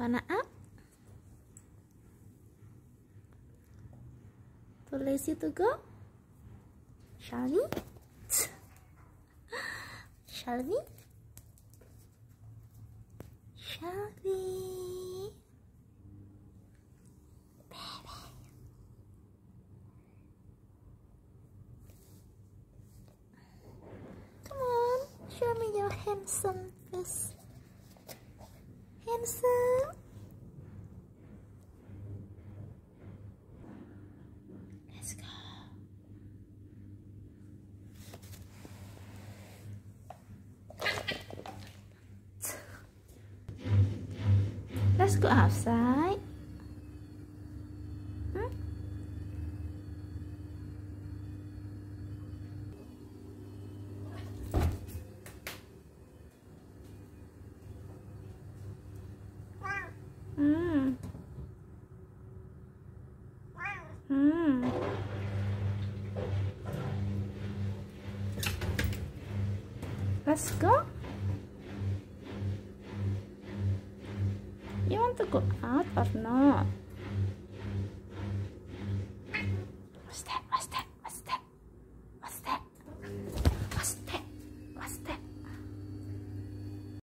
Wanna up? Too lazy to go? Shall we? Shall we? Shall we? Baby. Come on, show me your handsome face. Let's go. Let's go outside. Mm. Mm. Let's go. You want to go out or not?